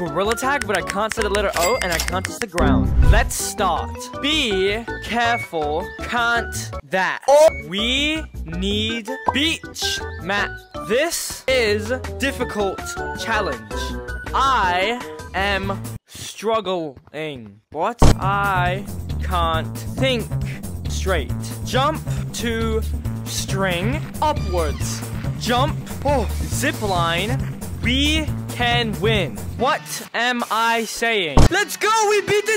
Gorilla Tag, but I can't say the letter O and I can't touch the ground. Let's start. Be careful. Can't that. Oh. We need beach map. This is difficult challenge. I am struggling. What? I can't think straight. Jump to string upwards. Jump. Oh, zip line. We can win. What am I saying? Let's go! We beat!